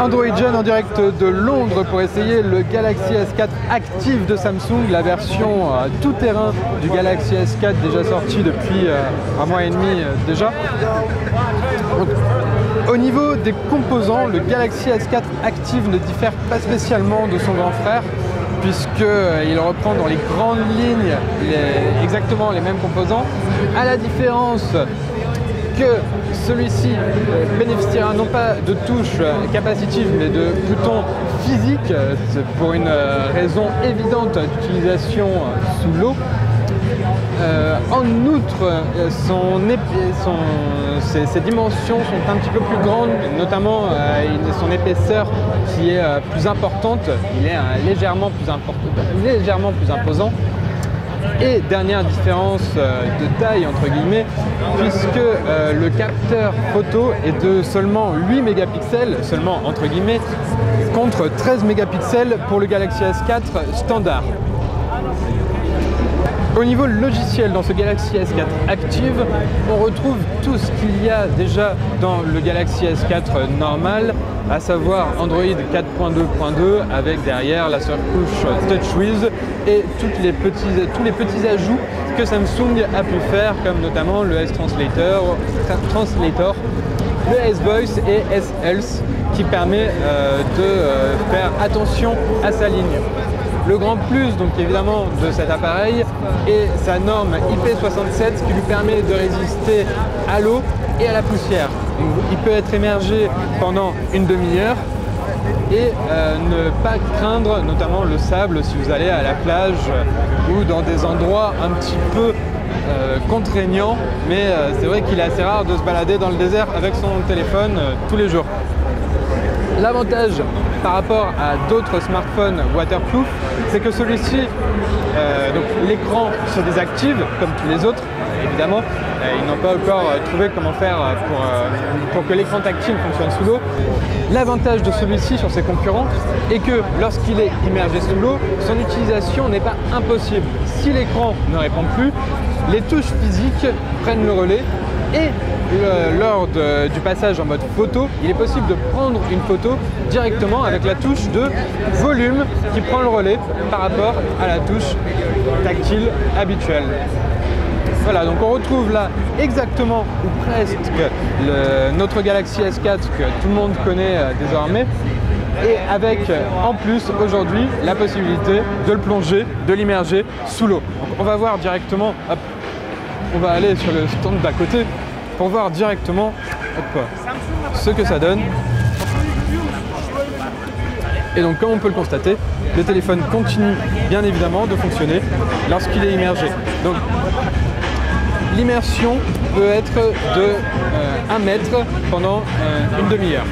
Android Gen en direct de Londres pour essayer le Galaxy S4 Active de Samsung, la version euh, tout terrain du Galaxy S4 déjà sorti depuis euh, un mois et demi euh, déjà. Au niveau des composants, le Galaxy S4 Active ne diffère pas spécialement de son grand frère puisqu'il reprend dans les grandes lignes exactement les mêmes composants, à la différence que celui-ci euh, bénéficiera non pas de touches euh, capacitives mais de boutons physiques euh, pour une raison évidente d'utilisation sous l'eau. En outre, son son- ses, dimensions sont un petit peu plus grandes, notamment son épaisseur qui est plus importante. Il est légèrement, plus important, légèrement plus imposant. Et dernière différence euh, de taille entre guillemets, puisque euh, le capteur photo est de seulement 8 mégapixels, seulement entre guillemets, contre 13 mégapixels pour le Galaxy S4 standard. Au niveau logiciel, dans ce Galaxy S4 Active, on retrouve tout ce qu'il y a déjà dans le Galaxy S4 normal, à savoir Android 4.2.2 avec derrière la surcouche TouchWiz et les tous les petits ajouts que Samsung a pu faire, comme notamment le S-Translator, Translator, le S-Voice et S-Health qui permet euh, de euh, faire attention à sa ligne. Le grand plus, donc évidemment, de cet appareil est sa norme IP67 qui lui permet de résister à l'eau et à la poussière. Il peut être émergé pendant une demi-heure et euh, ne pas craindre notamment le sable si vous allez à la plage ou dans des endroits un petit peu euh, contraignants. Mais euh, c'est vrai qu'il est assez rare de se balader dans le désert avec son téléphone tous les jours. L'avantage par rapport à d'autres smartphones waterproof, c'est que celui-ci, euh, l'écran se désactive comme tous les autres, évidemment. Euh, ils n'ont pas encore euh, trouvé comment faire pour, pour que l'écran tactile fonctionne sous l'eau. L'avantage de celui-ci sur ses concurrents est que lorsqu'il est immergé sous l'eau, son utilisation n'est pas impossible. Si l'écran ne répond plus, les touches physiques prennent le relais et le- lors du passage en mode photo, il est possible de prendre une photo directement avec la touche de volume qui prend le relais par rapport à la touche tactile habituelle. Voilà, donc on retrouve là exactement ou presque notre Galaxy S4 que tout le monde connaît euh, désormais. Et avec euh, en plus aujourd'hui la possibilité de le plonger, de l'immerger sous l'eau. On va voir directement, on va aller sur le stand d'à côté pour voir directement ce que ça donne. Et donc comme on peut le constater, le téléphone continue bien évidemment de fonctionner lorsqu'il est immergé. Donc l'immersion peut être de 1 mètre pendant euh, une demi-heure.